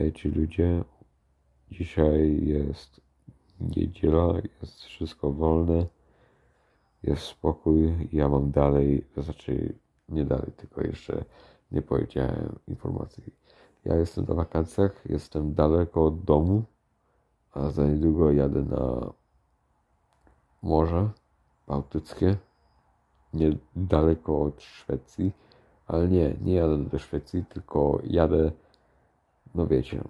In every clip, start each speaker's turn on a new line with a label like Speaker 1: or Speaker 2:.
Speaker 1: Witajcie ludzie. Dzisiaj jest niedziela, jest wszystko wolne, jest spokój. Ja mam dalej, to znaczy nie dalej, tylko jeszcze nie powiedziałem informacji. Ja jestem na wakacjach, jestem daleko od domu, a za niedługo jadę na morze bałtyckie, niedaleko od Szwecji, ale nie, nie jadę do Szwecji, tylko jadę, no wiecie,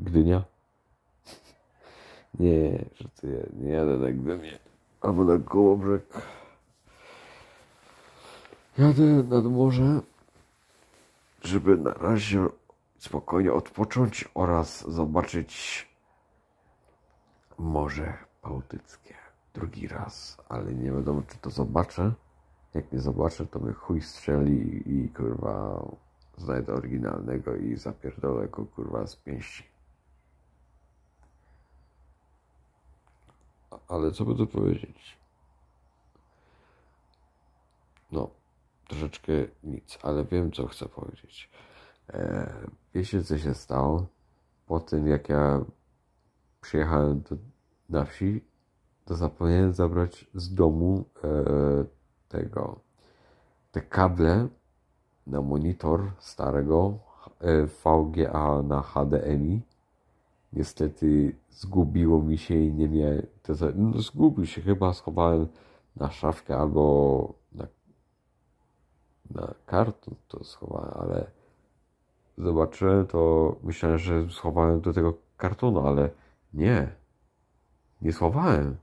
Speaker 1: Gdynia? Nie, żartuję, nie jadę na Gdynię, albo na Kołobrzeg. Jadę nad morze, żeby na razie spokojnie odpocząć oraz zobaczyć Morze Bałtyckie. Drugi raz, ale nie wiadomo czy to zobaczę. Jak nie zobaczę, to mnie chuj strzeli i kurwa znajdę oryginalnego i zapierdolę go kurwa z pięści. Ale co by tu powiedzieć? No, troszeczkę nic, ale wiem co chcę powiedzieć. E, wiecie co się stało? Po tym jak ja przyjechałem do, na wsi, to zapomniałem zabrać z domu e, tego te kable na monitor starego e, VGA na HDMI. Niestety zgubiło mi się i nie miałem. No, zgubił się, chyba schowałem na szafkę albo na, na karton to schowałem, ale zobaczyłem to, myślałem, że schowałem do tego kartonu, ale nie. Nie schowałem.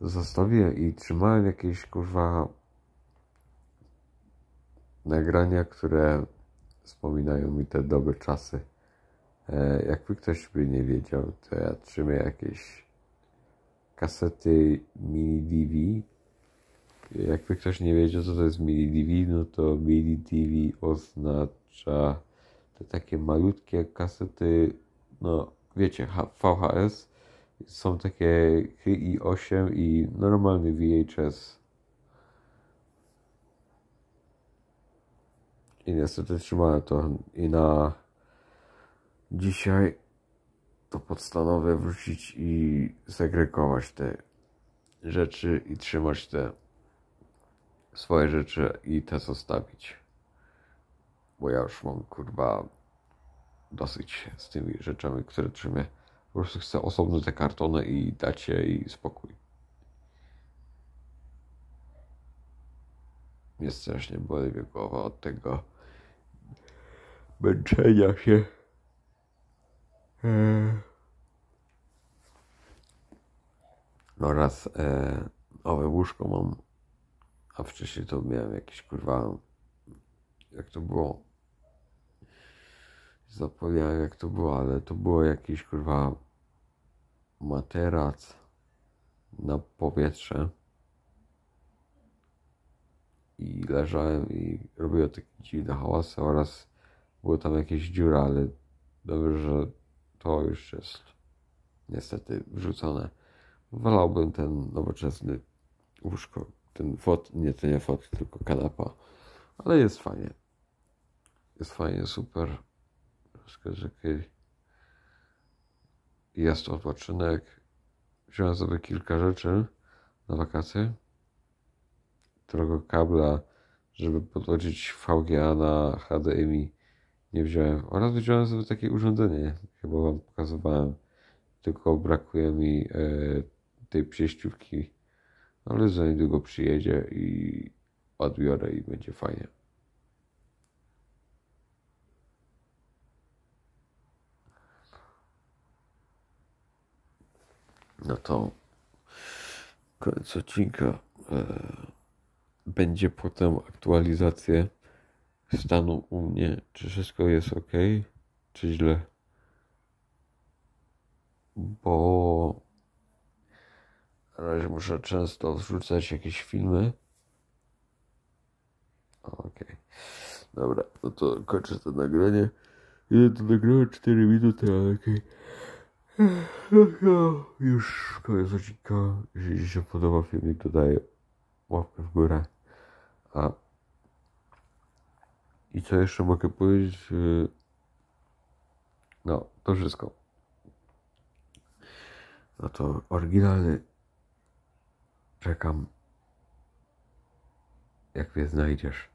Speaker 1: Zostawiłem i trzymałem jakieś kurwa nagrania, które wspominają mi te dobre czasy. E, jakby ktoś by nie wiedział, to ja trzymam jakieś kasety mini DV. Jakby ktoś nie wiedział, co to jest mini DV, no to mini DV oznacza te takie malutkie kasety, no wiecie, VHS. Są takie i 8 i normalny VHS. I niestety trzymałem to i na dzisiaj to postanowię wrócić i segregować te rzeczy i trzymać te swoje rzeczy i te zostawić. Bo ja już mam kurwa dosyć z tymi rzeczami, które trzymam. Po prostu chcę osobno te kartony i dać je i spokój. Mnie strasznie boli głowa od tego męczenia się. Eee. Oraz e, nowe łóżko mam, a wcześniej to miałem jakieś kurwa, jak to było? Zapomniałem jak to było, ale to było jakiś kurwa materac na powietrze. I leżałem i robiłem takie dziwne hałasy oraz było tam jakieś dziura, ale dobrze, że to już jest niestety wrzucone. Wolałbym ten nowoczesny łóżko, ten fot, nie to nie fot, tylko kanapa, ale jest fajnie. Jest fajnie, super. Jest odpoczynek. Wziąłem sobie kilka rzeczy na wakacje. Którego kabla, żeby podłączyć VGA na HDMI nie wziąłem. Oraz wziąłem sobie takie urządzenie, chyba wam pokazywałem. Tylko brakuje mi e, tej przejściówki, ale za niedługo przyjedzie i odbiorę i będzie fajnie. No to koniec odcinka. Będzie potem aktualizacja stanu u mnie, czy wszystko jest ok, czy źle. Bo na razie muszę często wrzucać jakieś filmy. Okej. Dobra, no to kończę to nagranie. Ile to nagrałem? 4 minuty, ale okej. No, Już koniec odcinka. Jeśli się podoba filmik, to daję łapkę w górę. A I co jeszcze mogę powiedzieć? Y, no, to wszystko. No to oryginalny. Czekam. Jak mnie znajdziesz.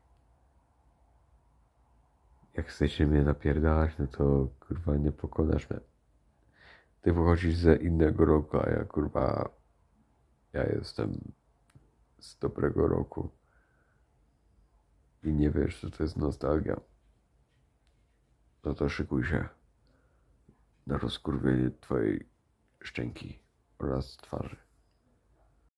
Speaker 1: Jak chcecie mnie napierdalać, no to kurwa nie pokonasz mnie. Ty wychodzisz ze innego roku, a ja kurwa. Ja jestem z dobrego roku. I nie wiesz, co to jest nostalgia. No to szykuj się na rozkurwienie twojej szczęki oraz twarzy.